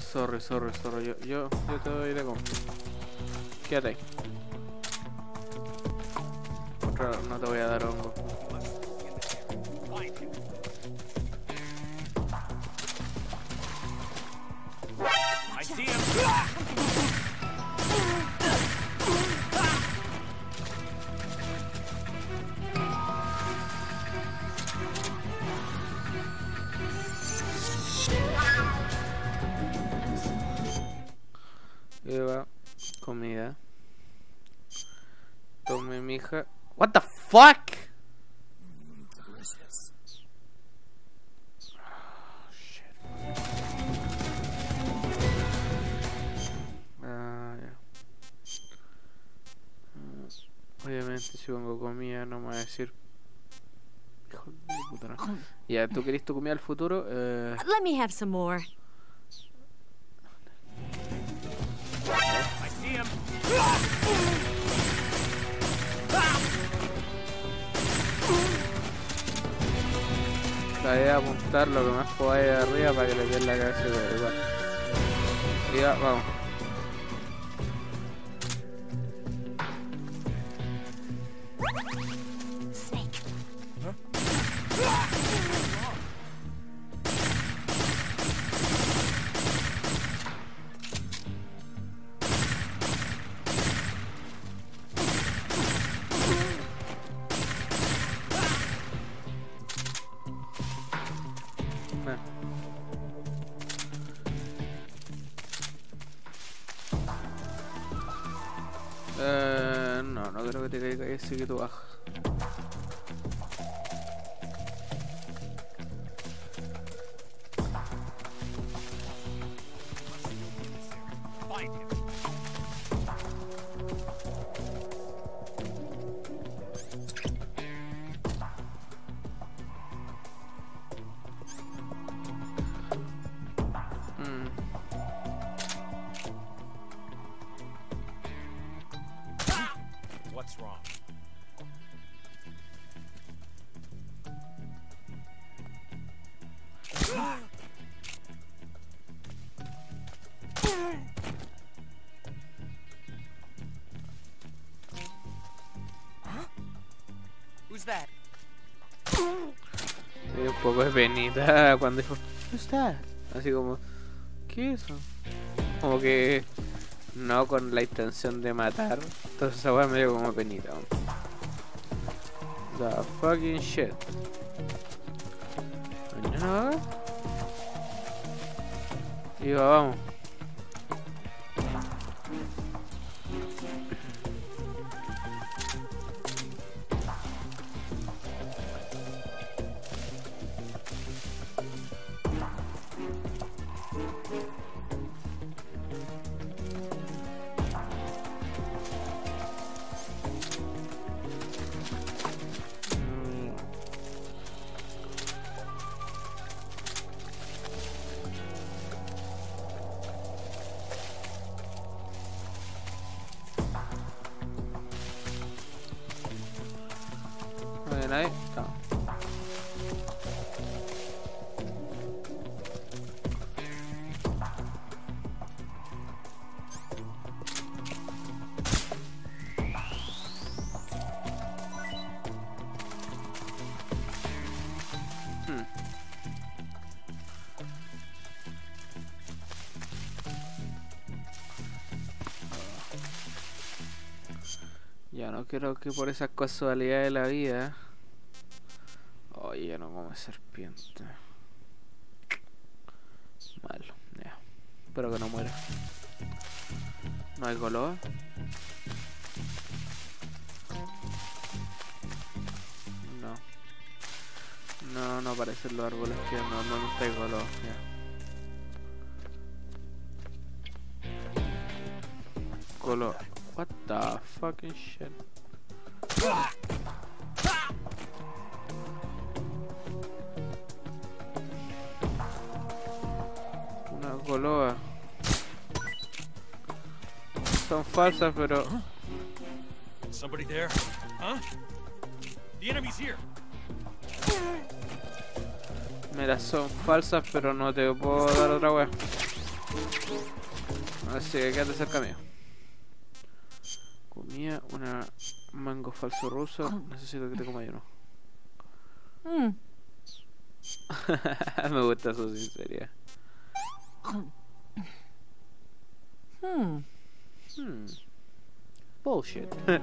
Sorry, sorry, sorry. Yo, yo, yo te doy de comer. Quédate. Otra, no te voy a dar hongo. Fuck? Delicious. Shit. Ah, Obviamente si pongo comida no me va a decir. Hijo de puta. no. Ya, ¿tú querés tu comida al futuro? Eh, Let me have some more. Lo que más podáis arriba para que le den la cabeza igual. Ya, vamos. Poco de penita cuando dijo, ¿dónde está? Así como, ¿qué es eso? Como que no con la intención de matar. Entonces esa weá me dio como penita. The fucking shit. Mañana va. Y va, vamos. No quiero que por esa casualidad de la vida. Oye, no come serpiente. Malo, ya. Espero que no muera. No hay color. No. No, no aparecen los árboles que normalmente hay color. Ya. Color. What the fucking shit? Falsas, pero Somebody there? Huh? The enemy's here. mira, son falsas, pero no te puedo dar otra wea. Así que quédate cerca mío. Comía una mango falso ruso. Necesito que te coma uno. Hmm. Me gusta su sinceridad. Hmm. Hmm. Bullshit.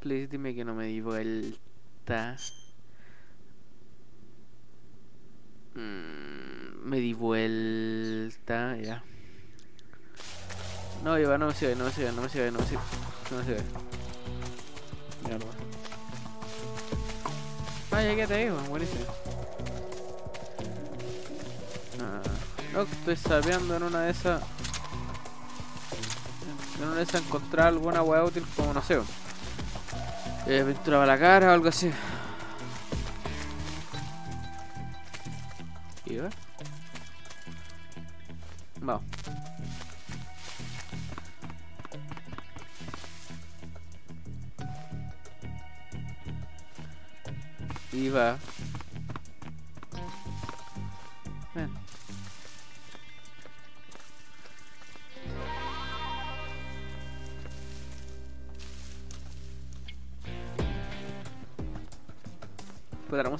Please dime que no me di vuelta. Mm, me di vuelta, ya. No, Iba, no me sigue, no me sigue, no me sigue, no me sigue. No sigue. Mierda. Ah, ya que te digo, buenísimo. Ah, no, que estoy sabiendo en una de esas. En una de esas encontrar alguna hueá útil como no sé. Eh, pintura para la cara o algo así.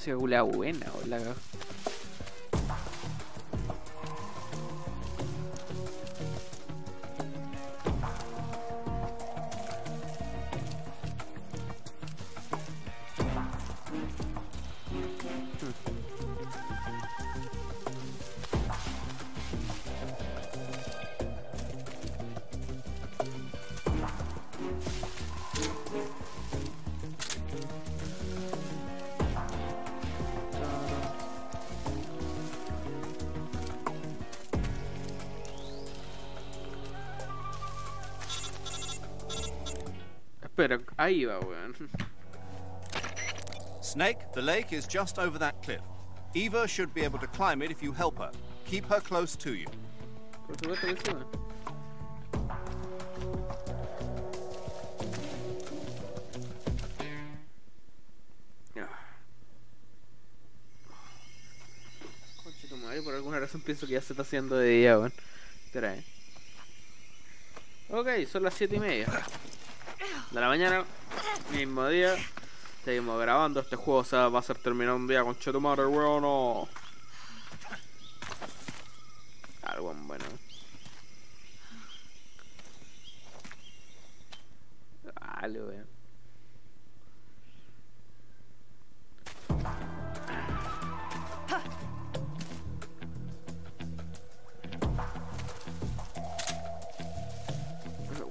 se ve la buena, o ahí va, weón. Snake, the lake is just over that cliff. Eva should be able to climb it if you help her. Keep her close to you. Por supuesto que sí, por alguna razón pienso que ya se está haciendo de día, weón. Espera, eh. Ok, son las 7 y media de la mañana, mismo día. Seguimos grabando. Este juego o sea, va a ser terminado un día con Chetumare, weón. No. Algo bueno. Dale, weón.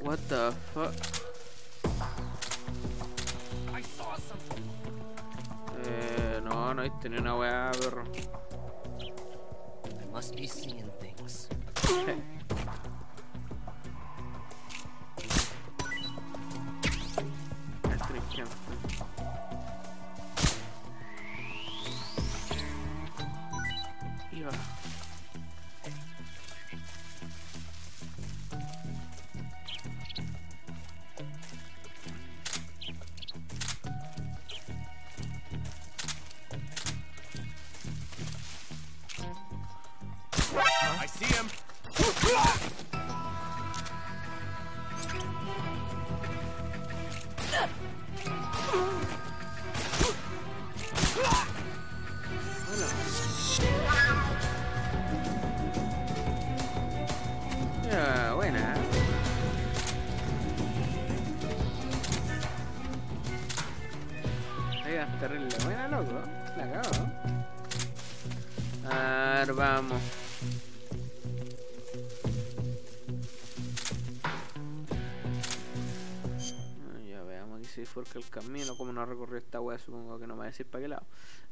What the fuck? Eh, no, no viste ni una weá, perro. I must be seeing things. supongo que no va a decir para qué lado.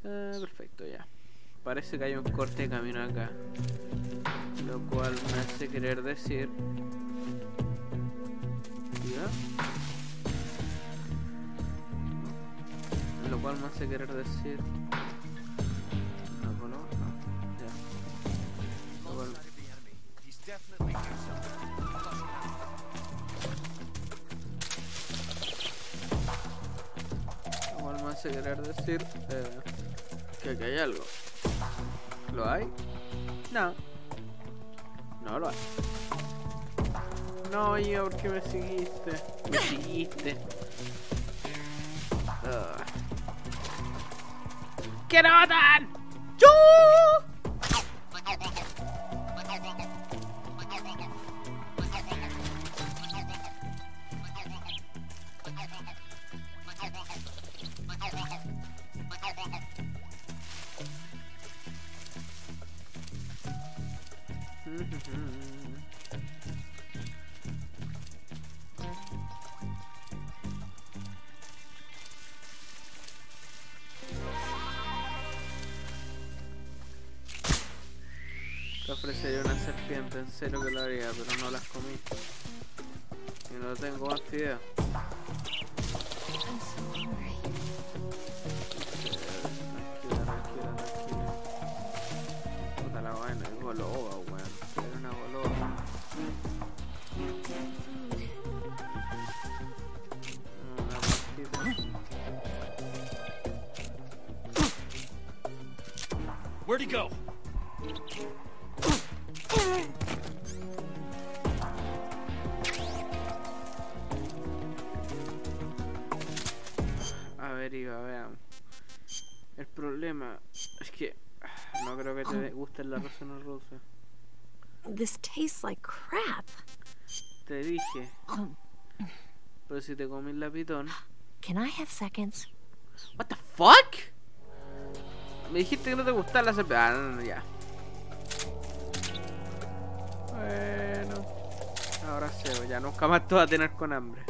Ah, perfecto, ya. Parece que hay un corte de camino acá. Lo cual me hace querer decir. ¿Ya? Lo cual me hace querer decir. Parece querer decir eh, que aquí hay algo. ¿Lo hay? No. No lo hay. No, oye, ¿por qué me seguiste? Me seguiste. Ah. ¡Que no! ¡Yo! Te ofrecería una serpiente, en serio que lo haría, pero no las comí. Y no tengo más idea. Hungry. Tranquila, tranquila, tranquila. Puta la vaina, es goloba, Where'd he go? A ver, Iva, veamos. El problema es que ah, no creo que te gusten las razones rusas. This tastes like crap. Te dije. Pero si te comís la pitón. Can I have seconds? What the fuck? Me dijiste que no te gustaba la cerveza. Ah, no, no, ya. Bueno. Ahora sé, ya nunca más te vas a tener con hambre.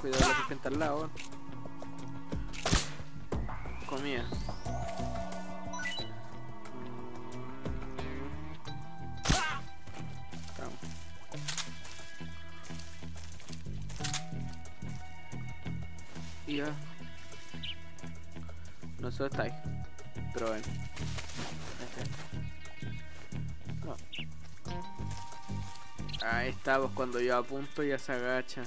Cuidado la serpiente al lado. Comida. Cuando yo apunto ya se agacha.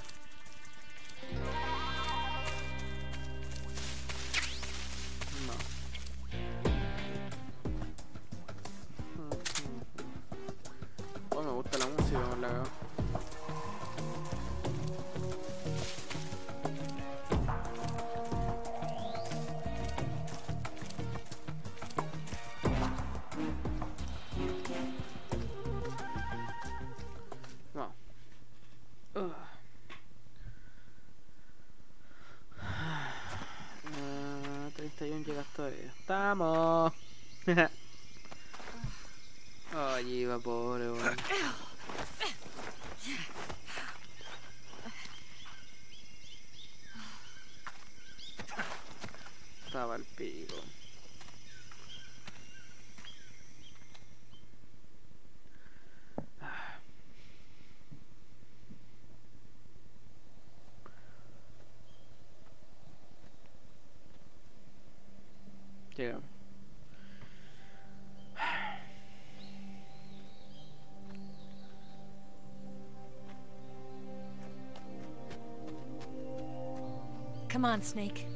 Come on, Snake.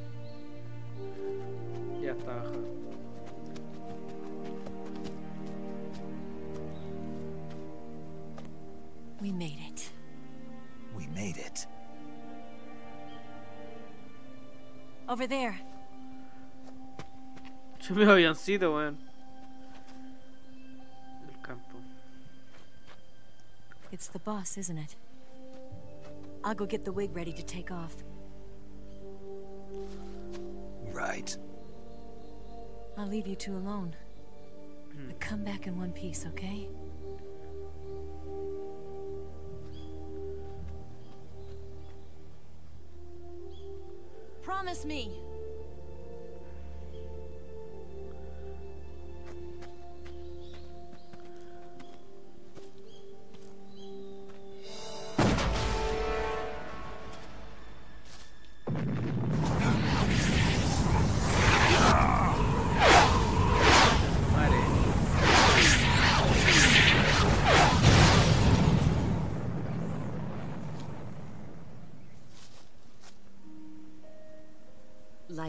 Ya está. We made it. We made it. Over there. Yo me avioncito, weón. El campo. It's the boss, isn't it? I'll go get the wig ready to take off. I'll leave you two alone. But come back in one piece, okay? Promise me.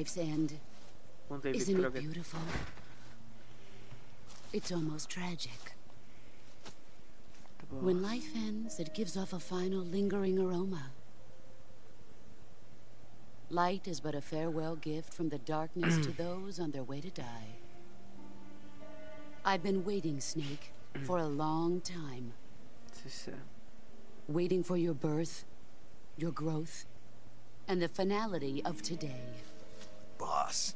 Life's end. Isn't it beautiful? It's almost tragic. When life ends, it gives off a final lingering aroma. Light is but a farewell gift from the darkness to those on their way to die. I've been waiting, Snake, for a long time. Waiting for your birth, your growth, and the finality of today. Boss.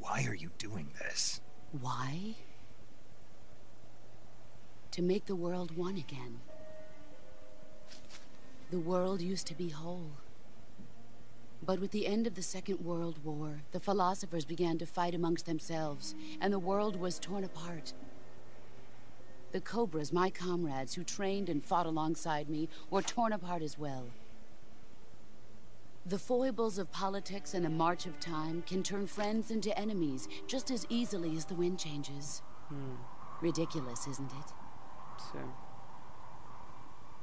Why are you doing this? Why? To make the world one again. The world used to be whole. But with the end of the Second World War, the philosophers began to fight amongst themselves, and the world was torn apart. The Cobras, my comrades who trained and fought alongside me, were torn apart as well. The foibles of politics and the march of time can turn friends into enemies just as easily as the wind changes. Hmm. Ridiculous, isn't it? So.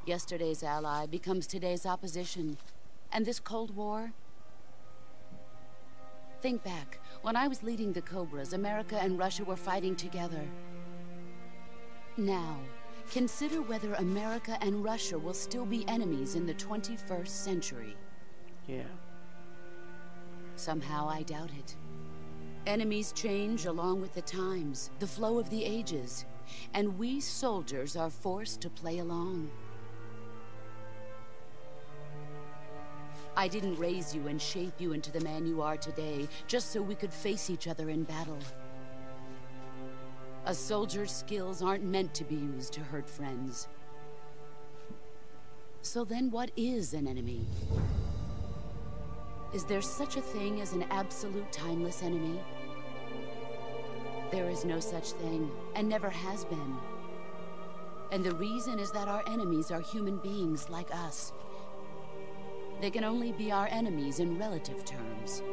Yesterday's ally becomes today's opposition. And this Cold War? Think back. When I was leading the Cobras, America and Russia were fighting together. Now, consider whether America and Russia will still be enemies in the 21st century. Yeah. Somehow I doubt it. Enemies change along with the times, the flow of the ages, and we soldiers are forced to play along. I didn't raise you and shape you into the man you are today just so we could face each other in battle. A soldier's skills aren't meant to be used to hurt friends. So then what is an enemy? Is there such a thing as an absolute timeless enemy? There is no such thing, and never has been. And the reason is that our enemies are human beings like us. They can only be our enemies in relative terms.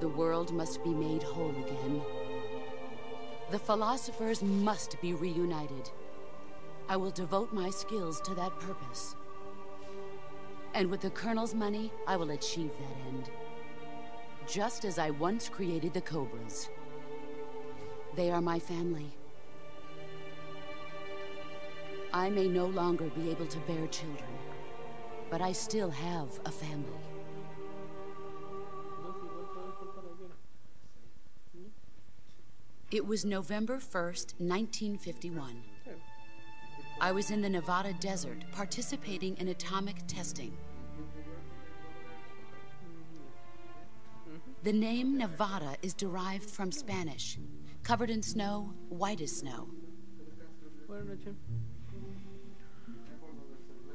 The world must be made whole again. The philosophers must be reunited. I will devote my skills to that purpose. And with the Colonel's money, I will achieve that end. Just as I once created the Cobras. They are my family. I may no longer be able to bear children, but I still have a family. It was November 1st, 1951. I was in the Nevada desert participating in atomic testing. The name Nevada is derived from Spanish. Covered in snow, white as snow.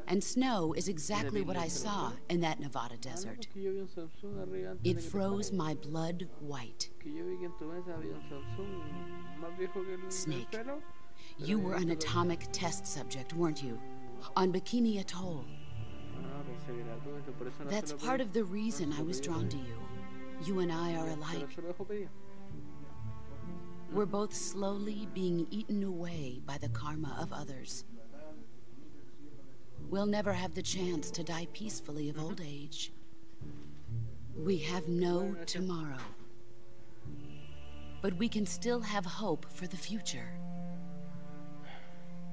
And snow is exactly what I saw in that Nevada desert. It froze my blood white. Snake. You were an atomic test subject, weren't you? On Bikini Atoll. That's part of the reason I was drawn to you. You and I are alike. We're both slowly being eaten away by the karma of others. We'll never have the chance to die peacefully of old age. We have no tomorrow. But we can still have hope for the future.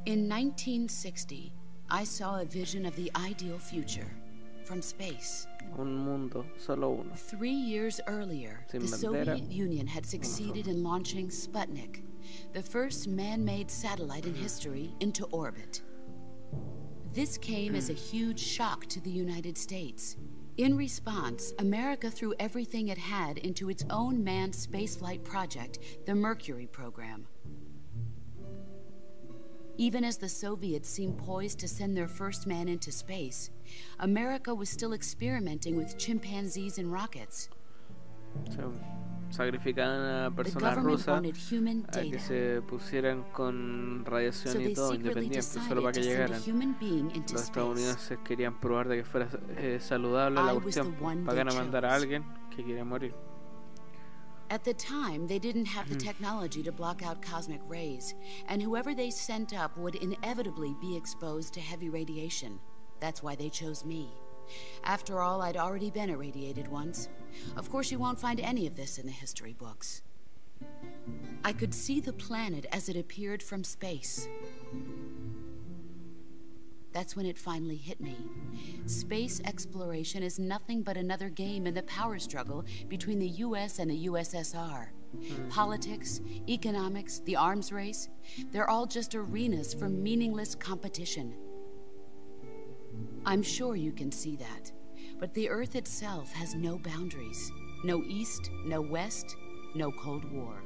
In 1960, I saw a vision of the ideal future from space. Un mundo, solo uno. Three years earlier, Sin the bandera. Soviet Union had succeeded in launching Sputnik, the first man made satellite in history, into orbit. This came as a huge shock to the United States. In response, America threw everything it had into its own manned spaceflight project, the Mercury program. Even as the Soviets seemed poised to send their first man into space, America was still experimenting with chimpanzees and rockets. O sea, sacrificaban a personas rusas a que se pusieran con So radiación y they todo independiente, solo para que llegaran. Los estadounidenses querían probar de que fuera eh, saludable la cuestión. Para they a mandar a alguien que quiere morir. At the time, they didn't have the hmm. technology to block out cosmic rays, and whoever they sent up would inevitably be exposed to heavy radiation. That's why they chose me. After all, I'd already been irradiated once. Of course, you won't find any of this in the history books. I could see the planet as it appeared from space. That's when it finally hit me. Space exploration is nothing but another game in the power struggle between the US and the USSR. Hmm. Politics, economics, the arms race, they're all just arenas for meaningless competition. I'm sure you can see that, but the Earth itself has no boundaries. No East, no West, no Cold War.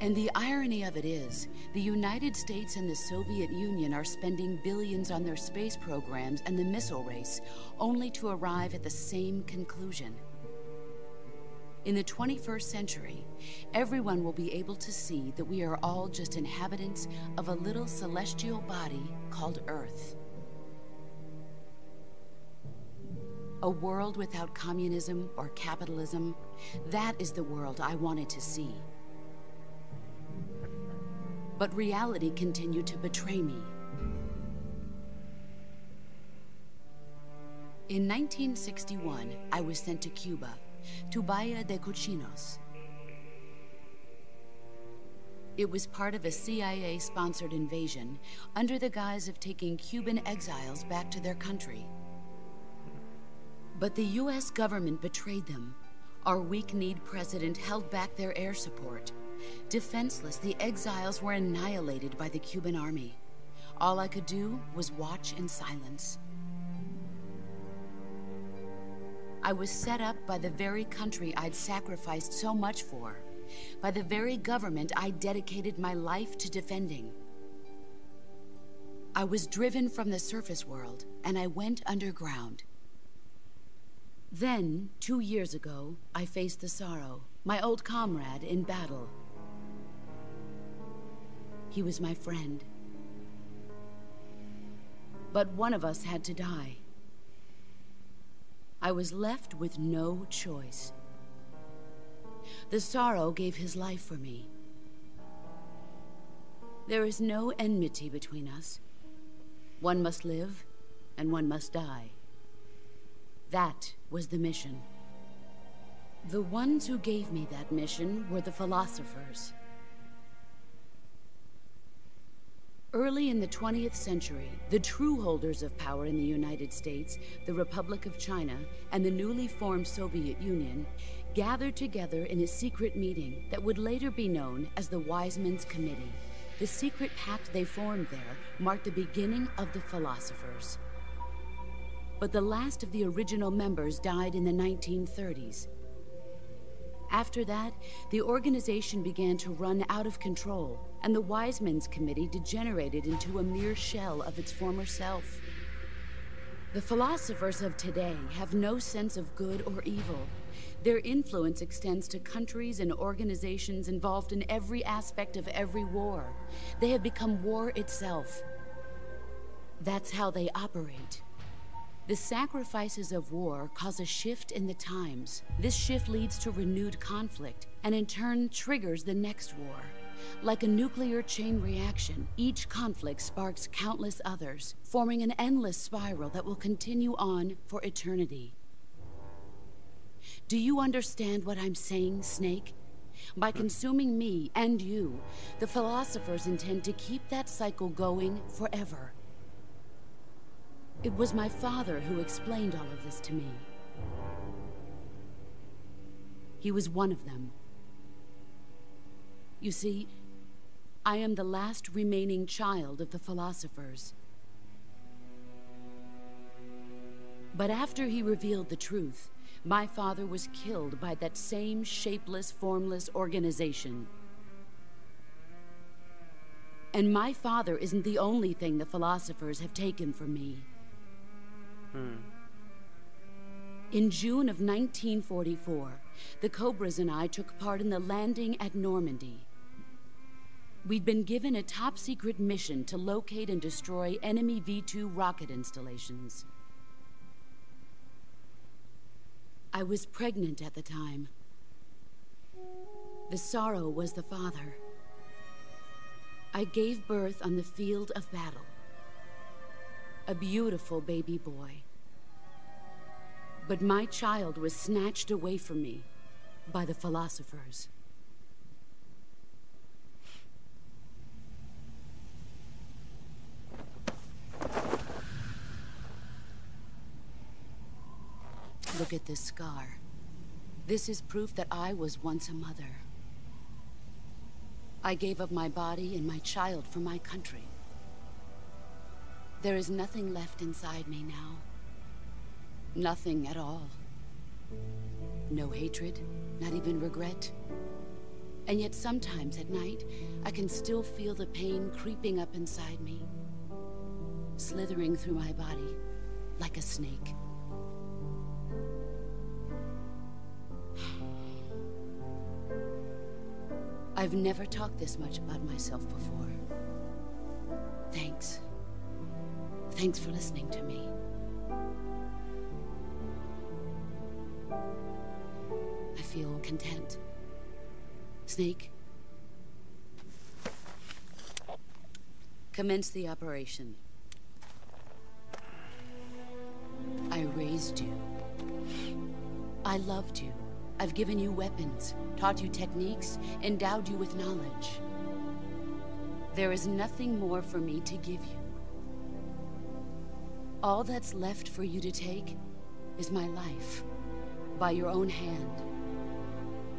And the irony of it is, the United States and the Soviet Union are spending billions on their space programs and the missile race, only to arrive at the same conclusion. In the 21st century, everyone will be able to see that we are all just inhabitants of a little celestial body called Earth. A world without communism or capitalism, that is the world I wanted to see. But reality continued to betray me. In 1961, I was sent to Cuba, to Bahia de Cochinos. It was part of a CIA sponsored invasion under the guise of taking Cuban exiles back to their country. But the US government betrayed them. Our weak kneed president held back their air support. Defenseless, the exiles were annihilated by the Cuban army. All I could do was watch in silence. I was set up by the very country I'd sacrificed so much for, by the very government I dedicated my life to defending. I was driven from the surface world, and I went underground. Then, two years ago, I faced the sorrow, my old comrade in battle. He was my friend. But one of us had to die. I was left with no choice. The sorrow gave his life for me. There is no enmity between us. One must live, and one must die. That was the mission. The ones who gave me that mission were the philosophers. Early in the 20th century, the true holders of power in the United States, the Republic of China, and the newly formed Soviet Union gathered together in a secret meeting that would later be known as the Wisemen's Committee. The secret pact they formed there marked the beginning of the philosophers. But the last of the original members died in the 1930s. After that, the organization began to run out of control, and the Wisemen's Committee degenerated into a mere shell of its former self. The philosophers of today have no sense of good or evil. Their influence extends to countries and organizations involved in every aspect of every war. They have become war itself. That's how they operate. The sacrifices of war cause a shift in the times. This shift leads to renewed conflict, and in turn triggers the next war. Like a nuclear chain reaction, each conflict sparks countless others, forming an endless spiral that will continue on for eternity. Do you understand what I'm saying, Snake? By consuming me and you, the philosophers intend to keep that cycle going forever. It was my father who explained all of this to me. He was one of them. You see, I am the last remaining child of the philosophers. But after he revealed the truth, my father was killed by that same shapeless, formless organization. And my father isn't the only thing the philosophers have taken from me. Hmm. In June of 1944, the Cobras and I took part in the landing at Normandy. We'd been given a top secret mission to locate and destroy enemy V 2 rocket installations. I was pregnant at the time. The sorrow was the father. I gave birth on the field of battle. A beautiful baby boy. But my child was snatched away from me by the philosophers. Look at this scar. This is proof that I was once a mother. I gave up my body and my child for my country. There is nothing left inside me now. Nothing at all. No hatred, not even regret. And yet sometimes at night, I can still feel the pain creeping up inside me. Slithering through my body, like a snake. I've never talked this much about myself before. Thanks. Thanks for listening to me. I feel content. Snake? Commence the operation. I raised you. I loved you. I've given you weapons, taught you techniques, endowed you with knowledge. There is nothing more for me to give you. All that's left for you to take is my life, by your own hand.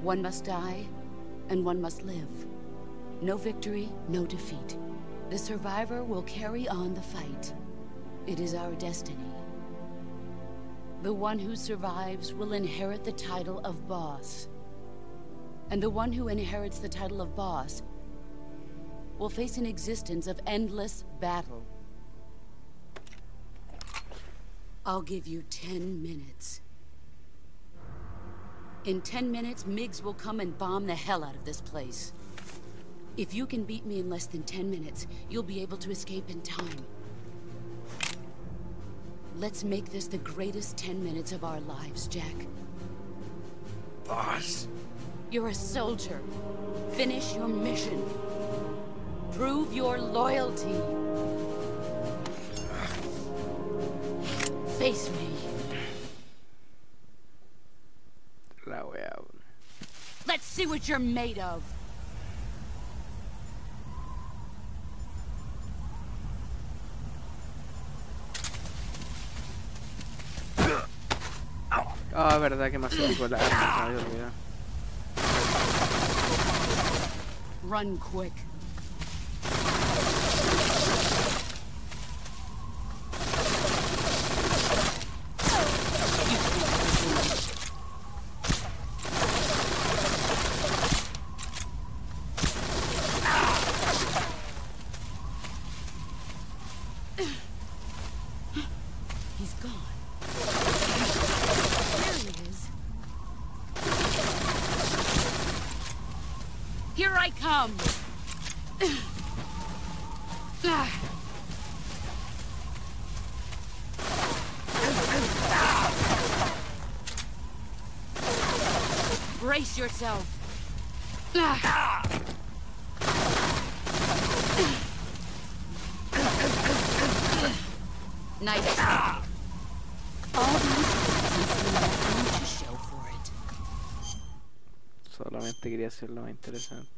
One must die, and one must live. No victory, no defeat. The survivor will carry on the fight. It is our destiny. The one who survives will inherit the title of boss. And the one who inherits the title of boss will face an existence of endless battle. I'll give you ten minutes. In ten minutes, MiGs will come and bomb the hell out of this place. If you can beat me in less than ten minutes, you'll be able to escape in time. Let's make this the greatest ten minutes of our lives, Jack. Boss. You're a soldier. Finish your mission. Prove your loyalty. Face me. La wea. Let's see what you're made of. Ah, es verdad que me acerco la arma, se me había olvidado. Run quick. Solamente quería hacerlo más interesante.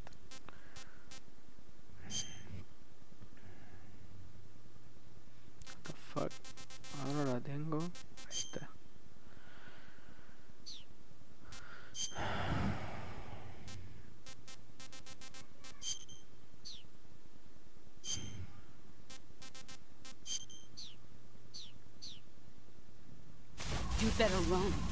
You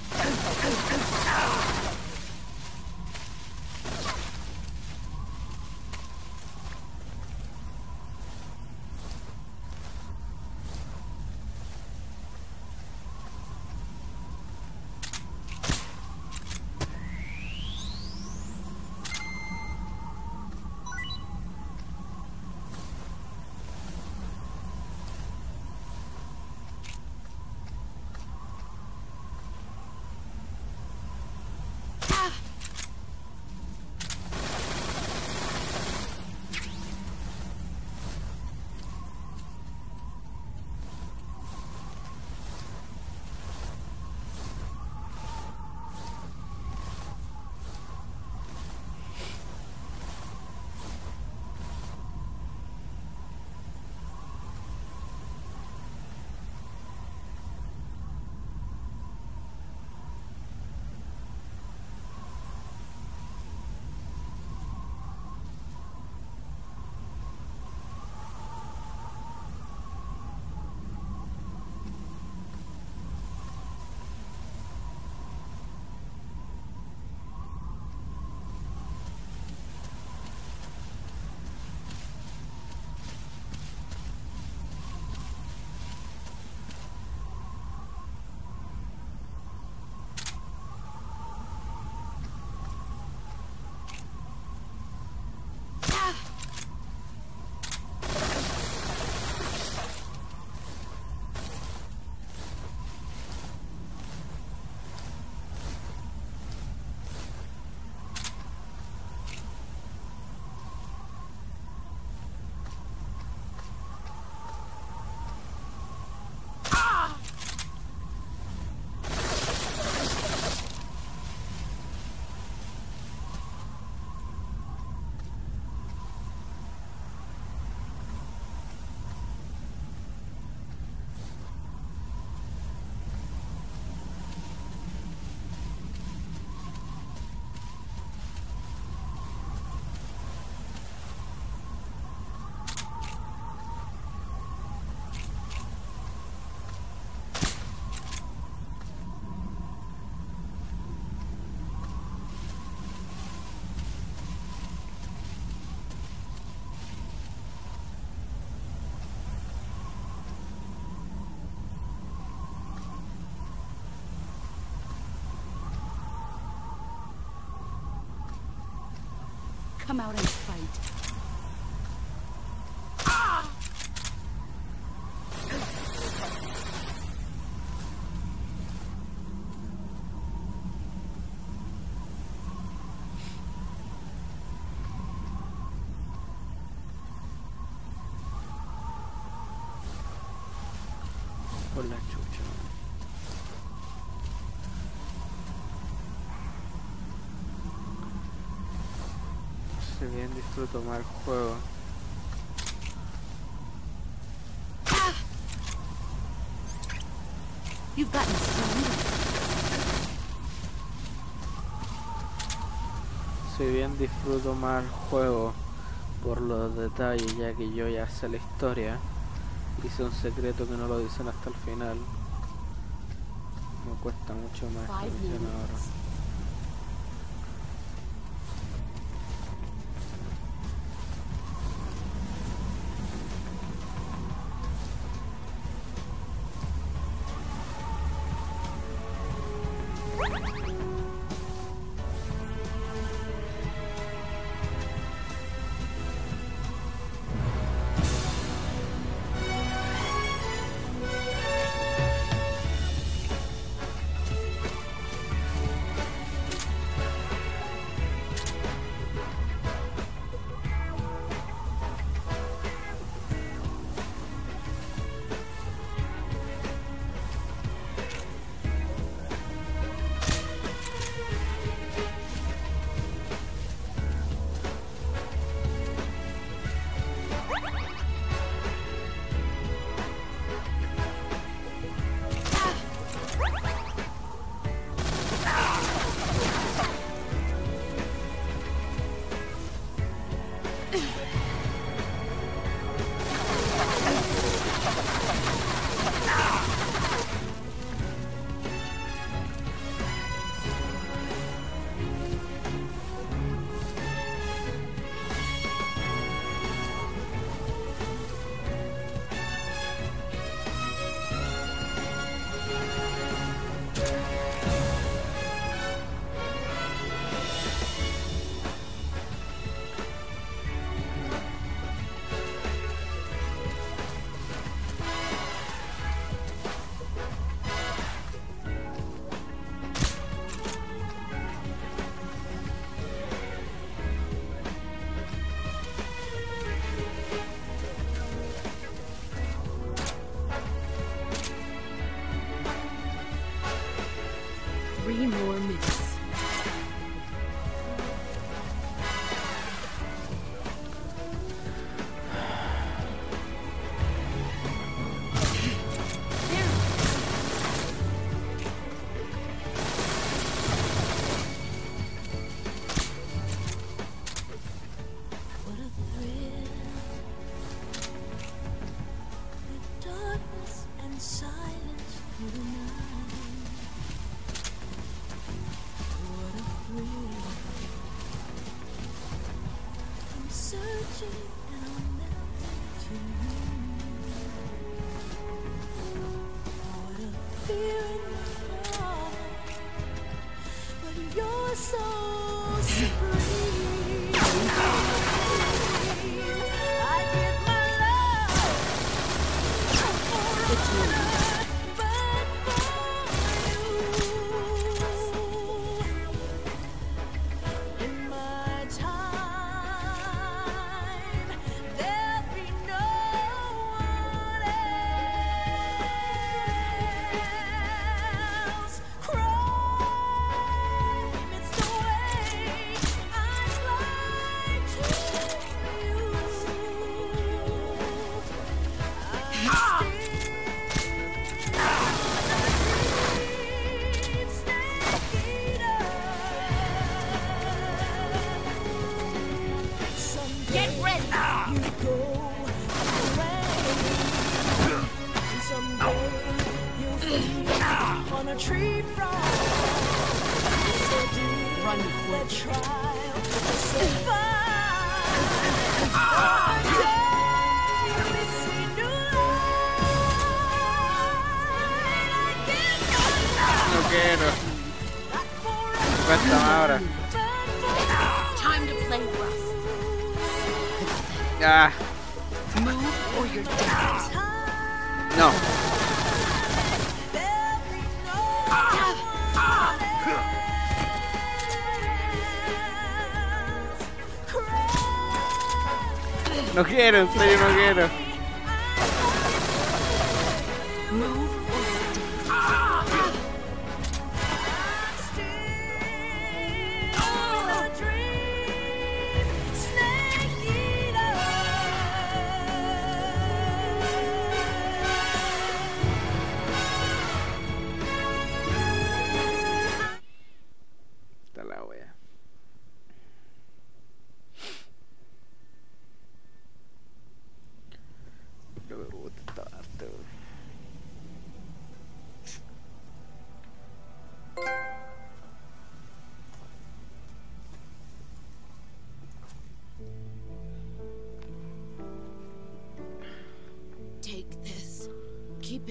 Come out and fight. bien disfruto mal juego. Si bien disfruto mal juego por los detalles, ya que yo ya sé la historia, hice un secreto que no lo dicen hasta el final. Me cuesta mucho más que ahora.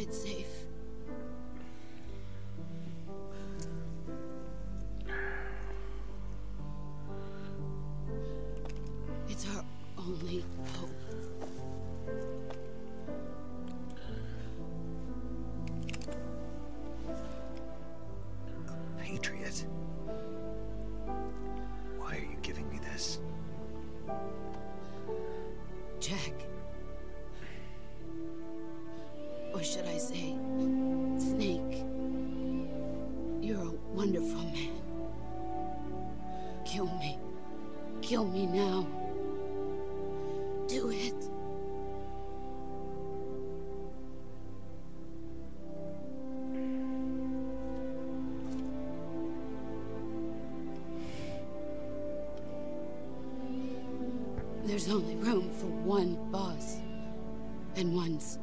It's There's only room for one boss. And one.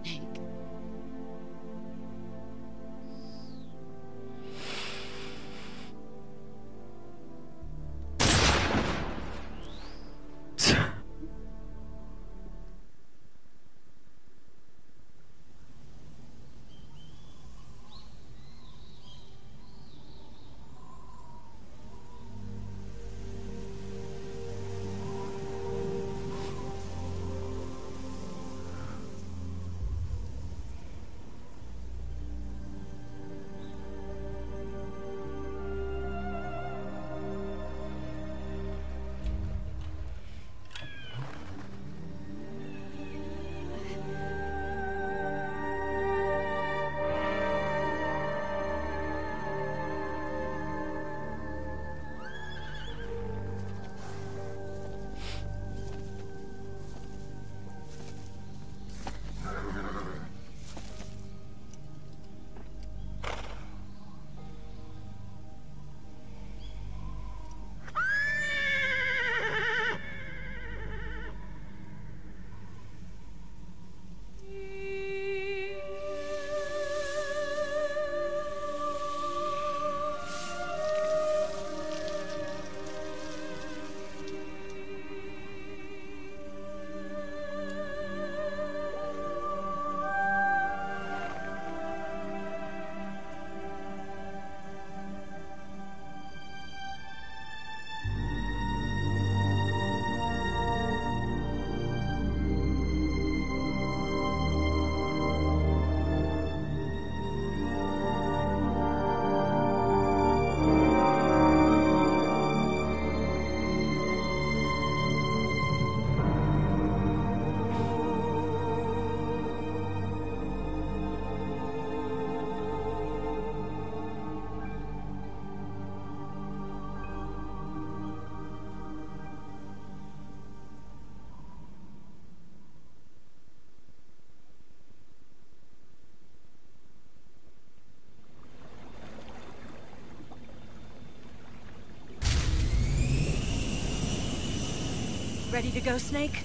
Ready to go, Snake?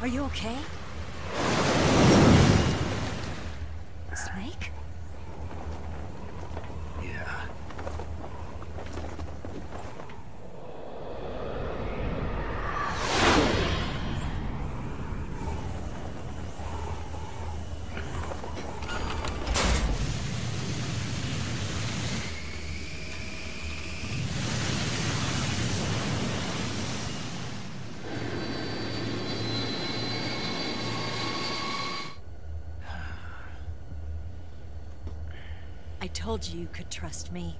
Are you okay? Told you you could trust me.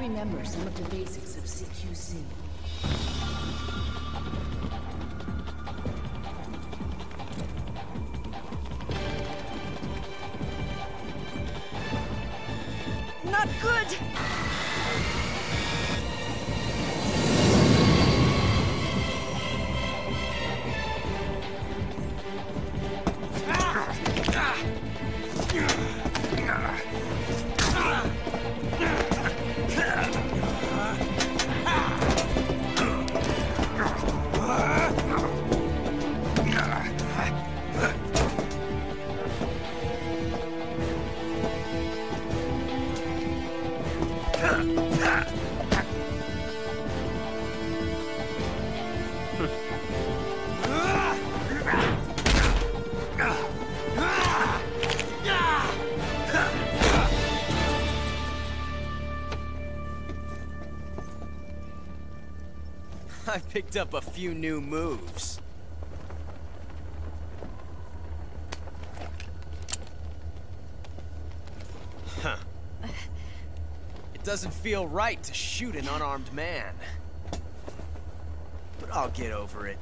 Remember some of the basics of CQC. Not good! Picked up a few new moves. Huh. It doesn't feel right to shoot an unarmed man. But I'll get over it.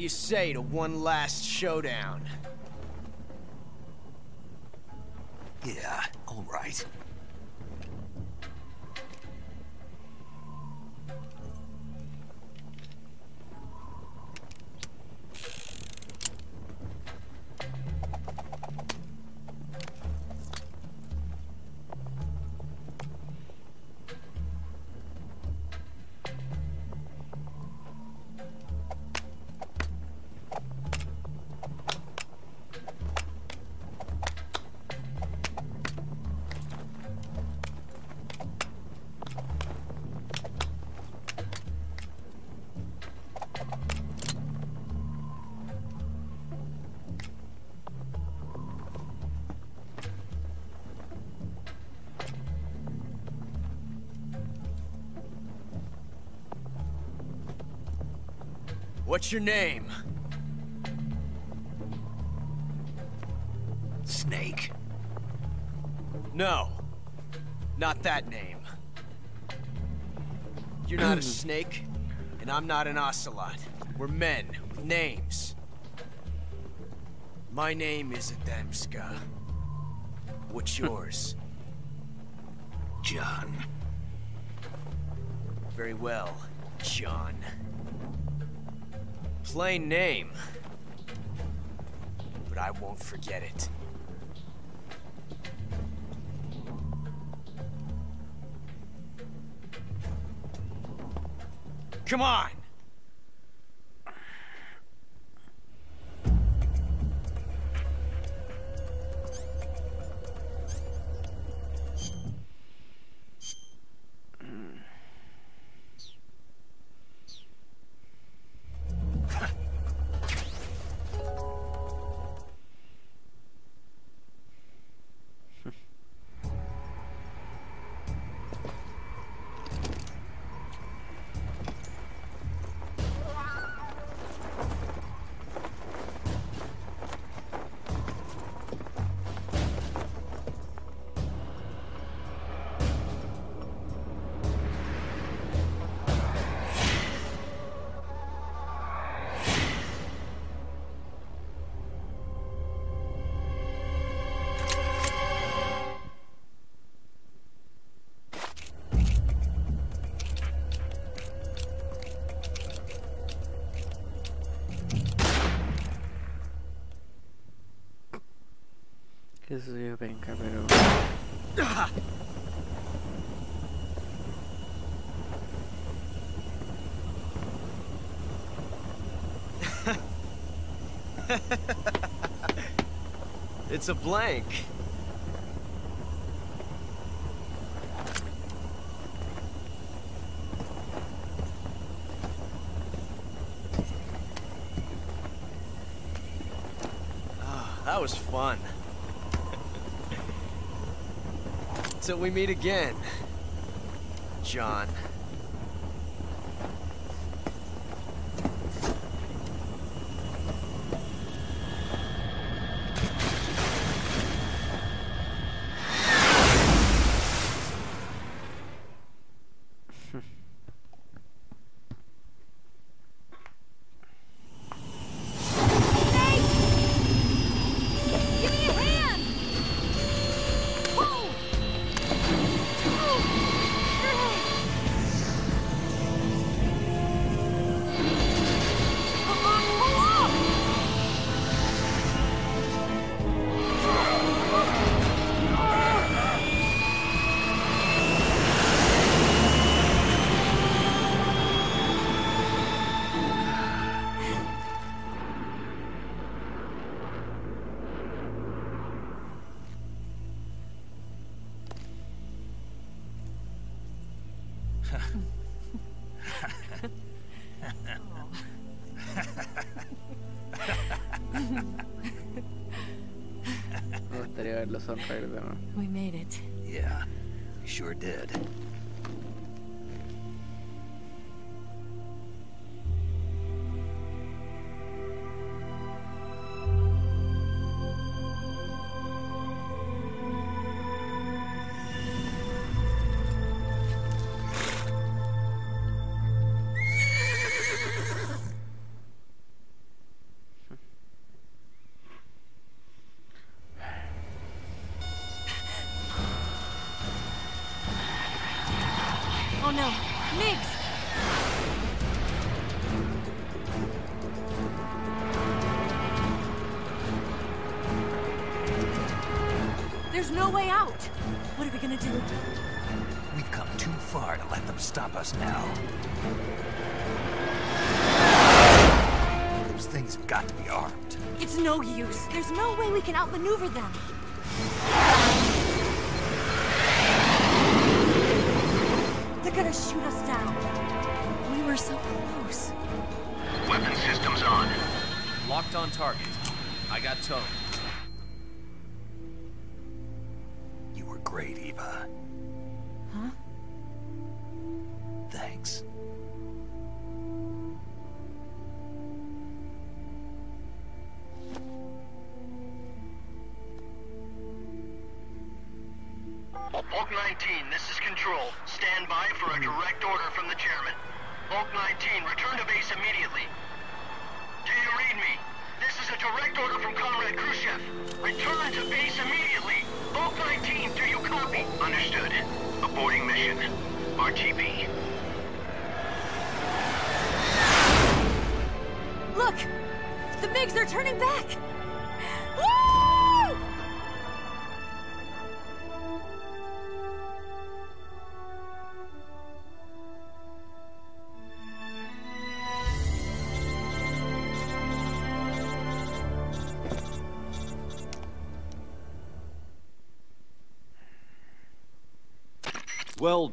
Do you say to one last showdown? Yeah, all right. What's your name? Snake. No. Not that name. You're not a snake, and I'm not an ocelot. We're men with Names. My name is Adamska. What's yours? John. Very well, John. Plain name. But I won't forget it. Come on! Yo penca, pero. It's a blank. Ah, that was fun. Till we meet again, John. Gustaría verlo sonreír de nuevo. We made it. Yeah, we sure did. No use. There's no way we can outmaneuver them. They're gonna shoot us down. We were so close. Weapon systems on. Locked on target. I got towed. You were great, Eva.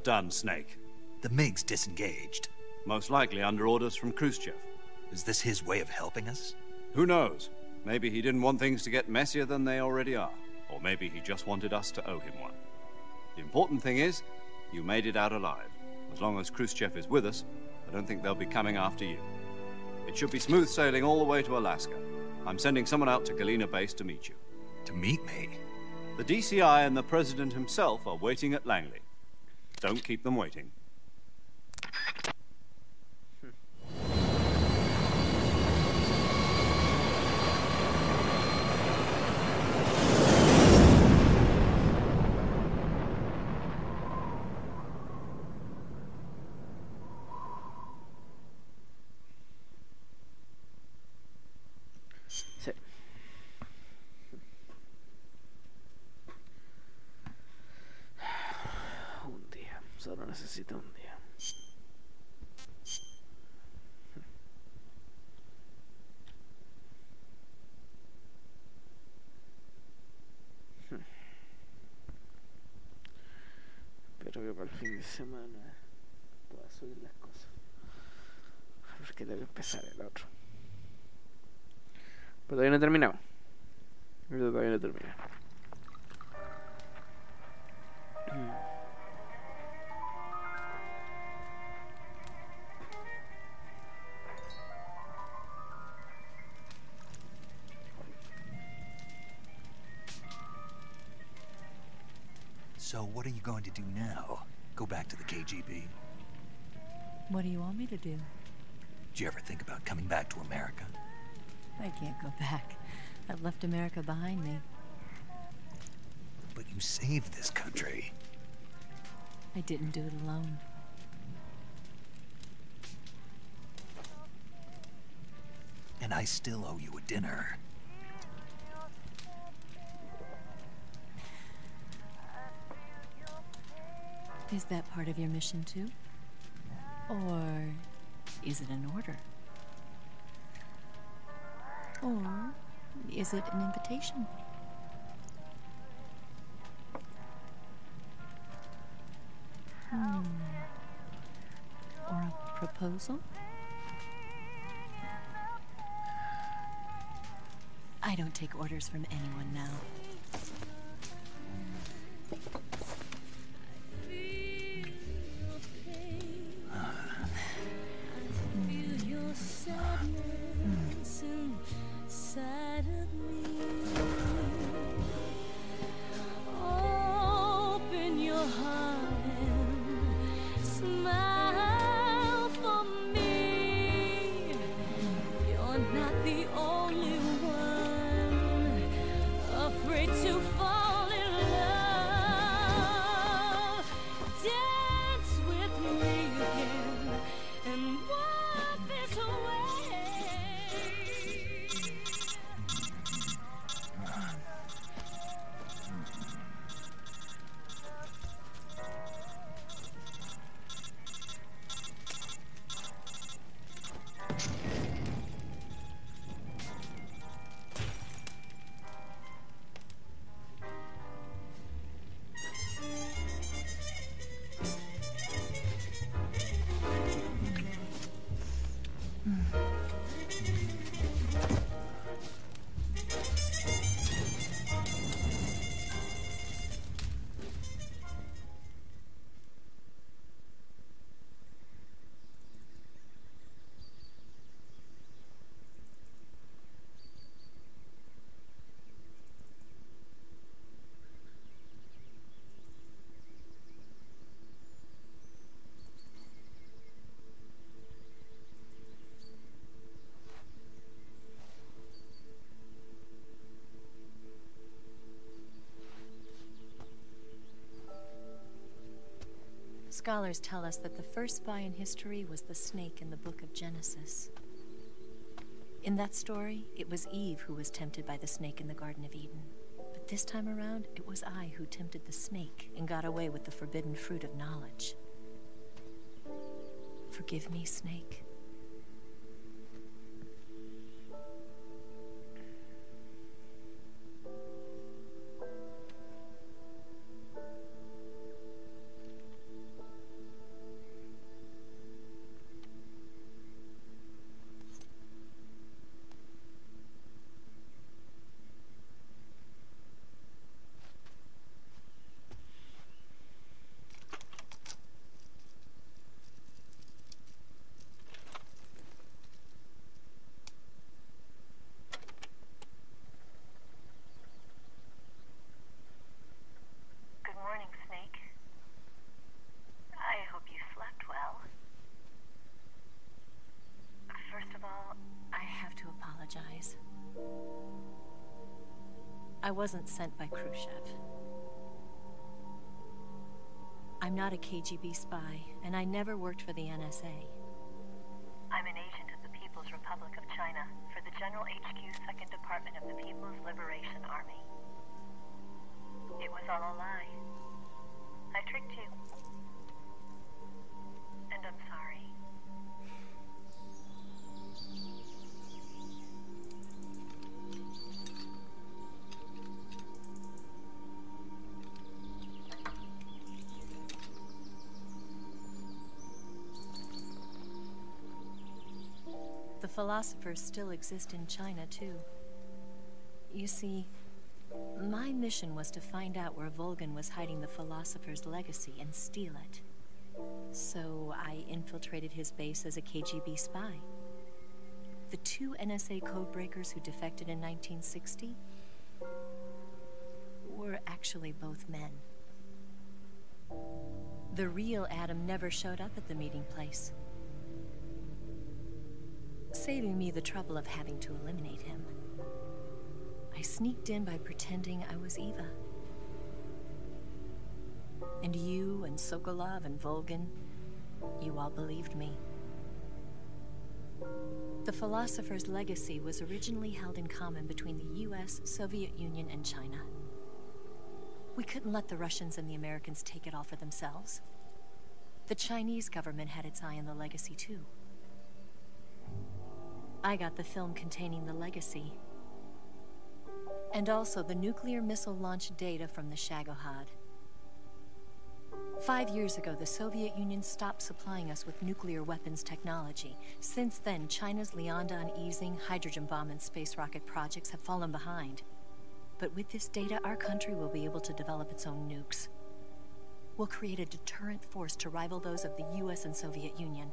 Done, Snake. The MiG's disengaged. Most likely under orders from Khrushchev. Is this his way of helping us? Who knows? Maybe he didn't want things to get messier than they already are. Or maybe he just wanted us to owe him one. The important thing is, you made it out alive. As long as Khrushchev is with us, I don't think they'll be coming after you. It should be smooth sailing all the way to Alaska. I'm sending someone out to Galena Base to meet you. To meet me? The DCI and the President himself are waiting at Langley. Don't keep them waiting. Fin de semana pueda subir las cosas. Porque tengo que empezar el otro. Pero todavía no he terminado. Todavía no he terminado. So what are you going to do now? Back to the KGB? What do you want me to do? Did you ever think about coming back to America? I can't go back. I've left America behind me. But you saved this country. I didn't do it alone. And I still owe you a dinner. Is that part of your mission too? Or is it an order? Or is it an invitation? Hmm. Or a proposal? I don't take orders from anyone now. Scholars tell us that the first spy in history was the snake in the book of Genesis. In that story, it was Eve who was tempted by the snake in the Garden of Eden. But this time around, it was I who tempted the snake and got away with the forbidden fruit of knowledge. Forgive me, snake. Wasn't sent by Khrushchev. I'm not a KGB spy, and I never worked for the NSA. Philosophers still exist in China, too. You see, my mission was to find out where Volgin was hiding the philosopher's legacy and steal it. So I infiltrated his base as a KGB spy. The two NSA codebreakers who defected in 1960 were actually both men. The real Adam never showed up at the meeting place, saving me the trouble of having to eliminate him. I sneaked in by pretending I was Eva. And you and Sokolov and Volgin, you all believed me. The philosopher's legacy was originally held in common between the US, Soviet Union, and China. We couldn't let the Russians and the Americans take it all for themselves. The Chinese government had its eye on the legacy, too. I got the film containing the legacy. And also the nuclear missile launch data from the Shagohod. Five years ago, the Soviet Union stopped supplying us with nuclear weapons technology. Since then, China's Liangdan Yixing, hydrogen bomb, and space rocket projects have fallen behind. But with this data, our country will be able to develop its own nukes. We'll create a deterrent force to rival those of the US and Soviet Union.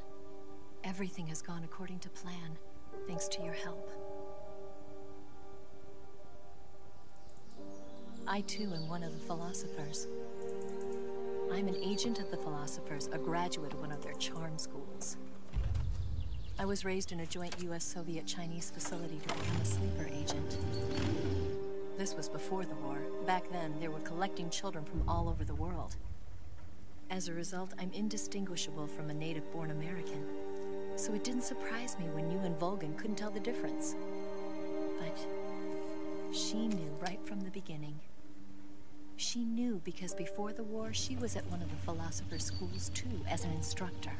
Everything has gone according to plan, thanks to your help. I too am one of the philosophers. I'm an agent of the philosophers, a graduate of one of their charm schools. I was raised in a joint US Soviet Chinese facility to become a sleeper agent. This was before the war. Back then, they were collecting children from all over the world. As a result, I'm indistinguishable from a native born American. So it didn't surprise me when you and Volgin couldn't tell the difference. But she knew right from the beginning. She knew because before the war, she was at one of the philosopher's schools too, as an instructor.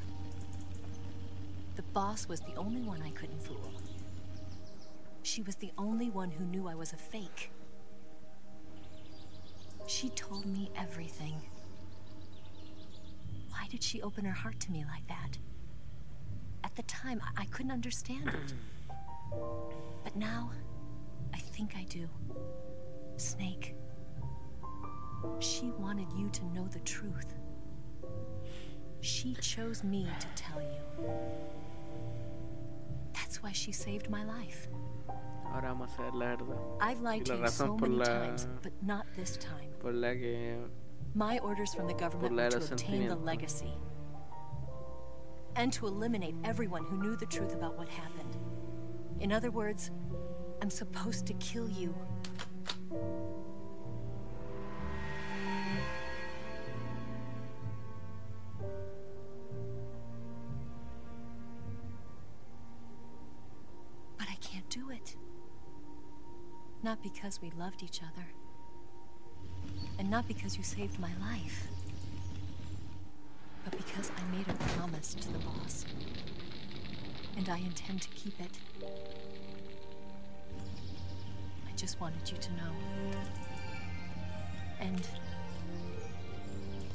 The boss was the only one I couldn't fool. She was the only one who knew I was a fake. She told me everything. Why did she open her heart to me like that? At the time, I, I couldn't understand it. But now, I think I do. Snake. She wanted you to know the truth. She chose me to tell you. That's why she saved my life. Ahora vamos a ver la verdad. I've lied to you so many la- times, but not this time. Que. My orders from the government were to obtain the legacy and to eliminate everyone who knew the truth about what happened. In other words, I'm supposed to kill you. But I can't do it. Not because we loved each other. And not because you saved my life. Because I made a promise to the boss. And I intend to keep it. I just wanted you to know. And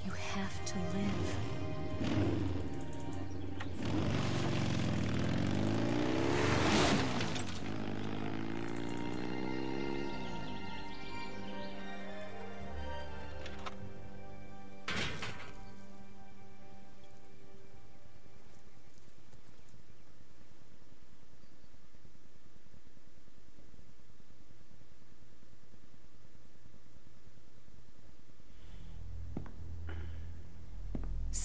you have to live.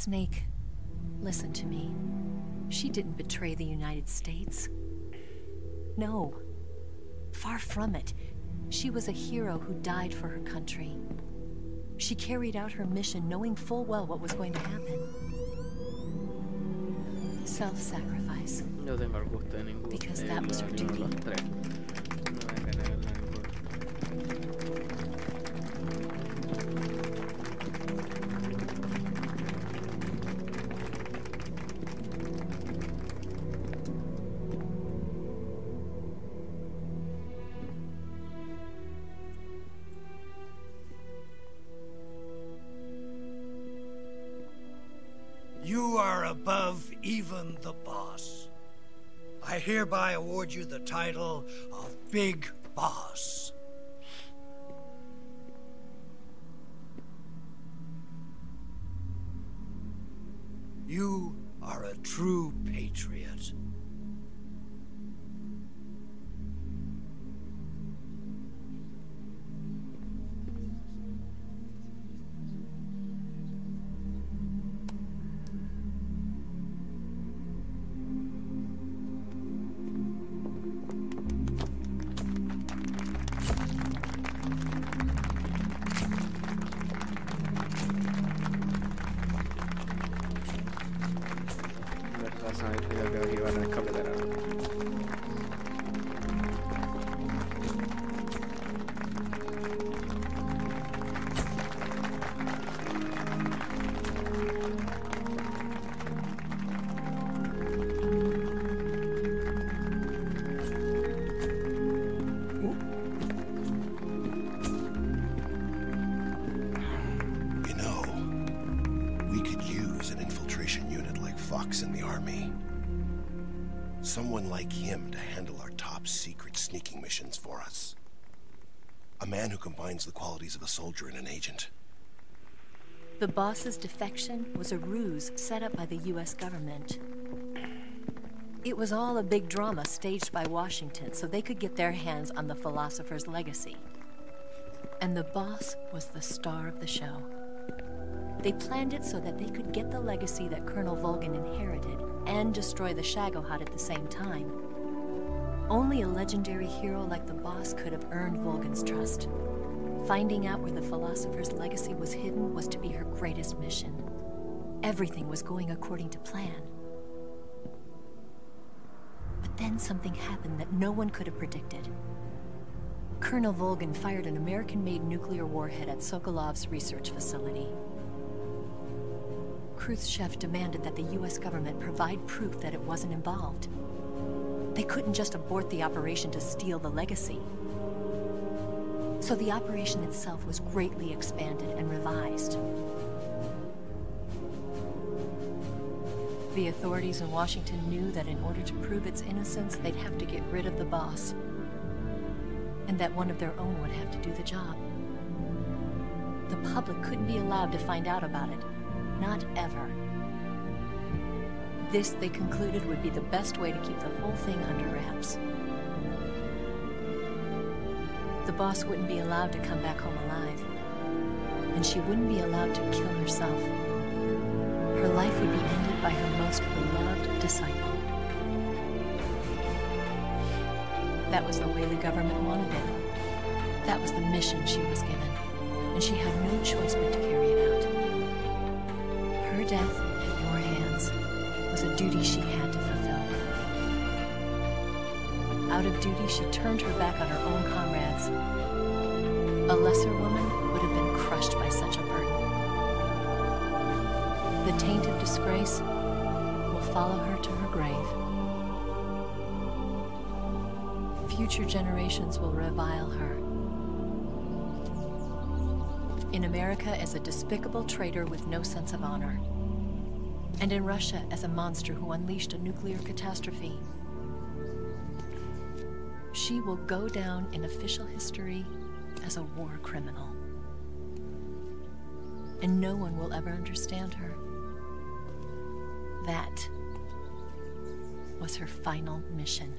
Snake, listen to me. She didn't betray the United States. No. Far from it. She was a hero who died for her country. She carried out her mission knowing full well what was going to happen. Self-sacrifice. No tengo el gusto de ninguno. Because that was her ninguno de los duty. Hereby award you the title of Big Someone like him to handle our top secret sneaking missions for us. A man who combines the qualities of a soldier and an agent. The boss's defection was a ruse set up by the US government. It was all a big drama staged by Washington so they could get their hands on the philosopher's legacy. And the boss was the star of the show. They planned it so that they could get the legacy that Colonel Volgin inherited and destroy the Shagohod at the same time. Only a legendary hero like the boss could have earned Volgin's trust. Finding out where the philosopher's legacy was hidden was to be her greatest mission. Everything was going according to plan. But then something happened that no one could have predicted. Colonel Volgin fired an American-made nuclear warhead at Sokolov's research facility. Khrushchev demanded that the US government provide proof that it wasn't involved. They couldn't just abort the operation to steal the legacy. So the operation itself was greatly expanded and revised. The authorities in Washington knew that in order to prove its innocence, they'd have to get rid of the boss. And that one of their own would have to do the job. The public couldn't be allowed to find out about it. Not ever. This, they concluded, would be the best way to keep the whole thing under wraps. The boss wouldn't be allowed to come back home alive. And she wouldn't be allowed to kill herself. Her life would be ended by her most beloved disciple. That was the way the government wanted it. That was the mission she was given. And she had no choice but to carry it out. Death at your hands was a duty she had to fulfill. Out of duty, she turned her back on her own comrades. A lesser woman would have been crushed by such a burden. The taint of disgrace will follow her to her grave. Future generations will revile her. In America as a despicable traitor with no sense of honor. And in Russia as a monster who unleashed a nuclear catastrophe. She will go down in official history as a war criminal. And no one will ever understand her. That was her final mission.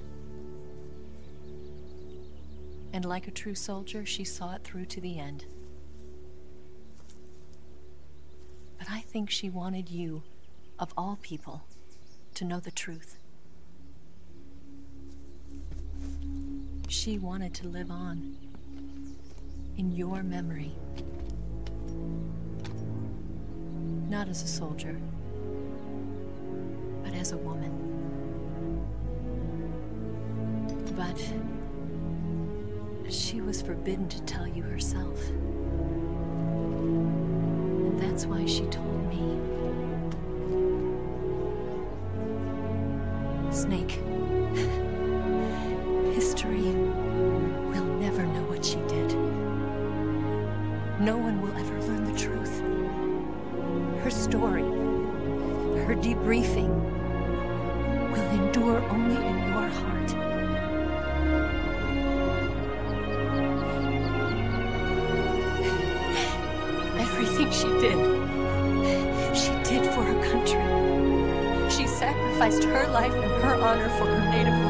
And like a true soldier, she saw it through to the end. But I think she wanted you, of all people, to know the truth. She wanted to live on in your memory. Not as a soldier, but as a woman. But she was forbidden to tell you herself. And that's why she told me. Snake, history will never know what she did. No one will ever learn the truth. Her story, her debriefing, will endure only in your heart. Everything she did, sacrificed her life and her honor for her native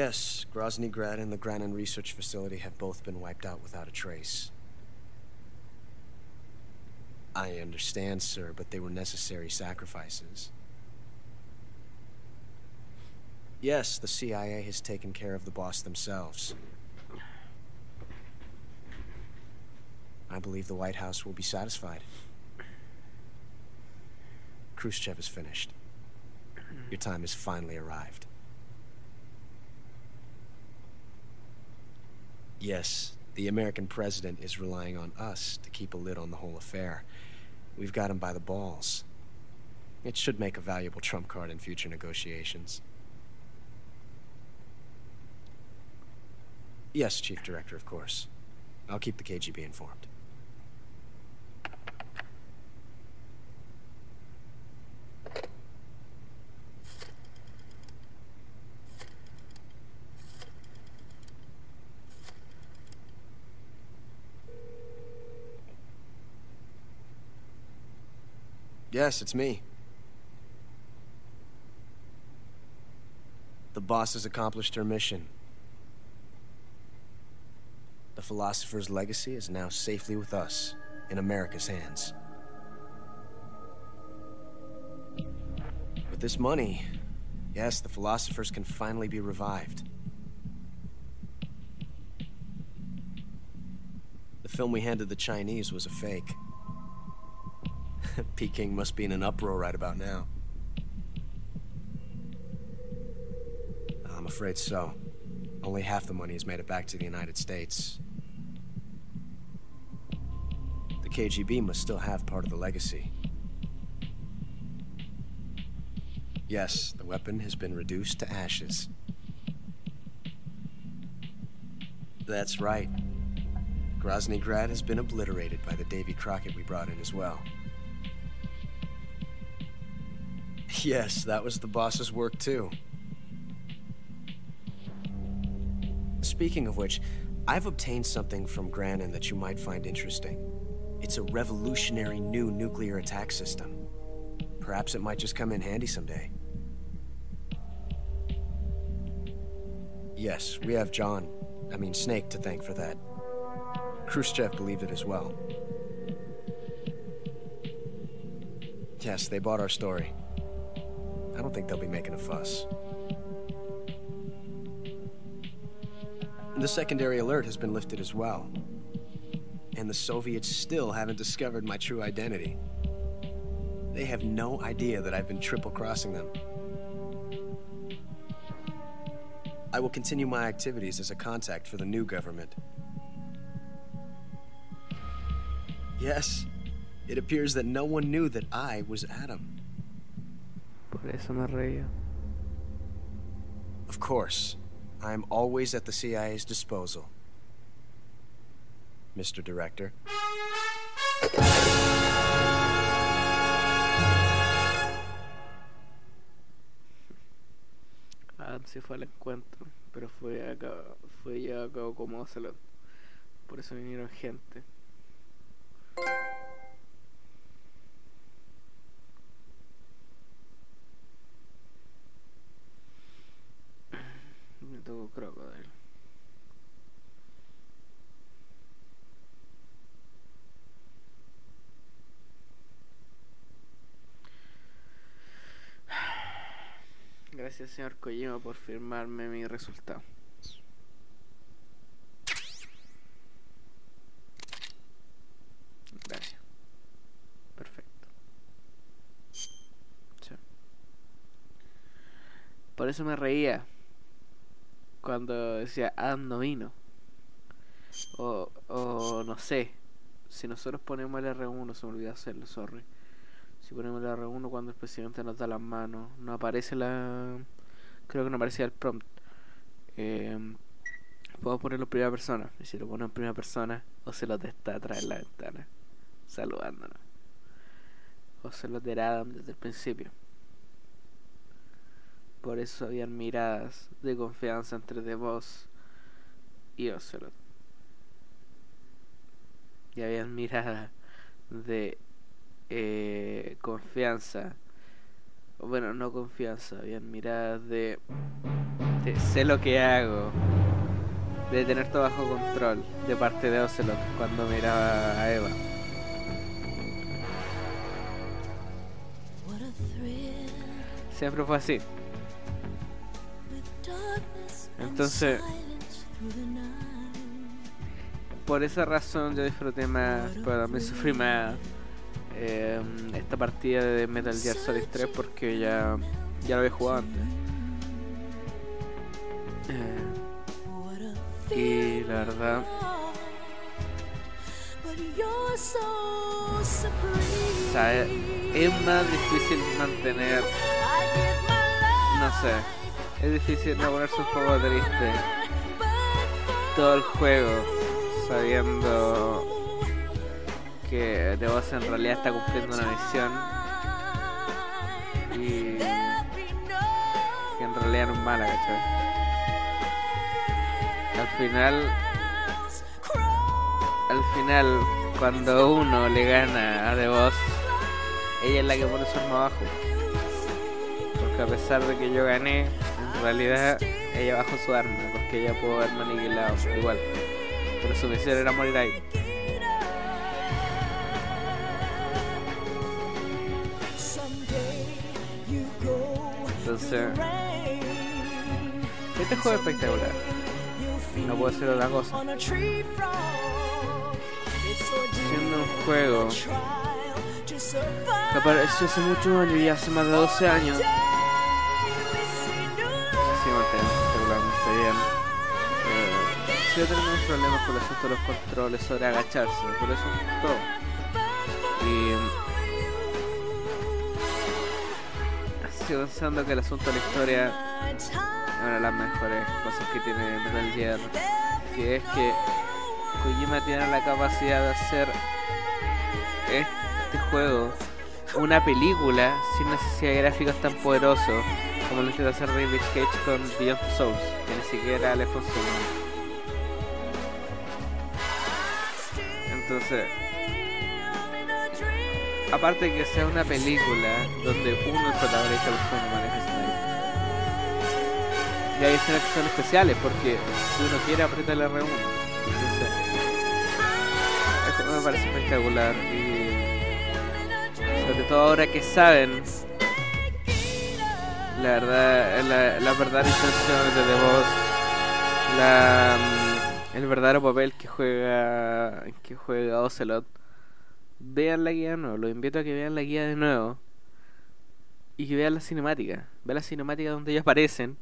Yes, Grozny Grad and the Granin Research Facility have both been wiped out without a trace. I understand, sir, but they were necessary sacrifices. Yes, the CIA has taken care of the boss themselves. I believe the White House will be satisfied. Khrushchev is finished. Your time has finally arrived. Yes, the American president is relying on us to keep a lid on the whole affair. We've got him by the balls. It should make a valuable trump card in future negotiations. Yes, Chief Director, of course. I'll keep the KGB informed. Yes, it's me. The boss has accomplished her mission. The philosopher's legacy is now safely with us, in America's hands. With this money, yes, the philosophers can finally be revived. The film we handed the Chinese was a fake. Peking must be in an uproar right about now. I'm afraid so. Only half the money has made it back to the United States. The KGB must still have part of the legacy. Yes, the weapon has been reduced to ashes. That's right. Grozny Grad has been obliterated by the Davy Crockett we brought in as well. Yes, that was the boss's work too. Speaking of which, I've obtained something from Granin that you might find interesting. It's a revolutionary new nuclear attack system. Perhaps it might just come in handy someday. Yes, we have John, I mean Snake, to thank for that. Khrushchev believed it as well. Yes, they bought our story. I don't think they'll be making a fuss. The secondary alert has been lifted as well. And the Soviets still haven't discovered my true identity. They have no idea that I've been triple crossing them. I will continue my activities as a contact for the new government. Yes, it appears that no one knew that I was Adam. Eso me reía. Of course, I am always at the CIA's disposal. Mr. Director. Adam sí fue al encuentro, pero fue, acá, fue llevado a cabo como Ocelot. Por eso vinieron gente. Gracias, señor Kojima, por firmarme mi resultado. Gracias. Perfecto. Sí. Por eso me reía cuando decía Adam no vino. O, o no sé. Si nosotros ponemos el R1, se me olvidó hacerlo, sorry. Si ponemos el R1 cuando el presidente nos da las manos, no aparece la. Creo que no aparecía el prompt. Eh, puedo ponerlo en primera persona. Y si lo pongo en primera persona, Ocelot está atrás de la ventana, saludándonos. Ocelot era Adam desde el principio. Por eso habían miradas de confianza entre The Boss y Ocelot. Y habían miradas de eh, confianza. Bueno, no confianza, habían miradas de sé lo que hago. De tener todo bajo control de parte de Ocelot cuando miraba a Eva. Siempre fue así. Entonces, por esa razón yo disfruté más, para mí sufrí más eh, esta partida de Metal Gear Solid 3 porque ya, ya lo había jugado antes. Eh, y la verdad, o sea, es, es más difícil mantener, no sé, es difícil no ponerse un poco triste todo el juego sabiendo que The Boss en realidad está cumpliendo una misión y que en realidad no es mala, ¿cachai? Al final, al final, cuando uno le gana a The Boss, ella es la que pone su arma abajo. Porque a pesar de que yo gané, en realidad ella bajó su arma, porque ella pudo haberme aniquilado igual. Pero su misión era morir ahí. Entonces, este juego es espectacular. No puedo decir otra cosa. Siendo un juego que apareció hace muchos años y hace más de 12 años. Manteniendo espectacularmente bien. Eh, sí tenido problemas con el asunto de los controles sobre agacharse, por eso todo. Pensando que el asunto de la historia es una de las mejores cosas que tiene Metal Gear, que es que Kojima tiene la capacidad de hacer este juego una película sin necesidad de gráficos tan poderosos como lo intenta hacer David Cage con Beyond Souls, que ni siquiera le funciona. Entonces, aparte de que sea una película donde uno el protagonista del juego no maneja escenario. Y hay escenas que son especiales porque si uno quiere aprieta el R1. Entonces, juego me parece espectacular y sobre todo ahora que saben la verdad la, la verdadera intención de The Boss la, mm, el verdadero papel que juega que juega Ocelot vean la guía de nuevo los invito a que vean la guía de nuevo y que vean la cinemática vean la cinemática donde ellos aparecen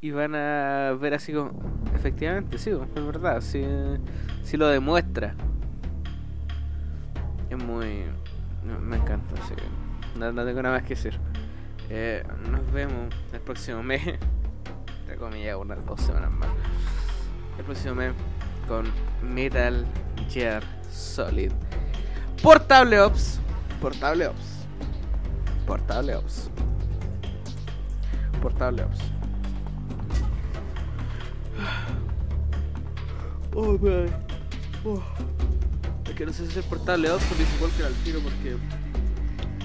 y van a ver así como efectivamente sí es verdad sí, sí lo demuestra. Es muy me encanta así que no, no tengo nada más que decir. Eh, nos vemos el próximo mes entre comillas unas dos semanas más. El próximo mes con Metal Gear Solid Portable Ops Portable Ops Portable Ops Portable Ops Oh, man. Oh. Que no sé si es Portable Ops o Peace Walker al tiro porque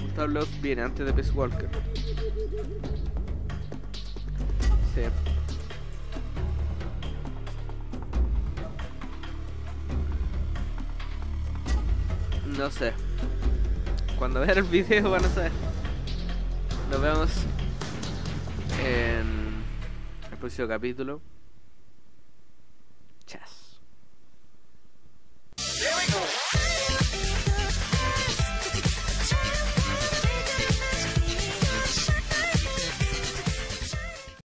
Portable Ops viene antes de Peace Walker. Sí. No sé. Cuando vean el video van a saber. Nos vemos en el próximo capítulo. Chas.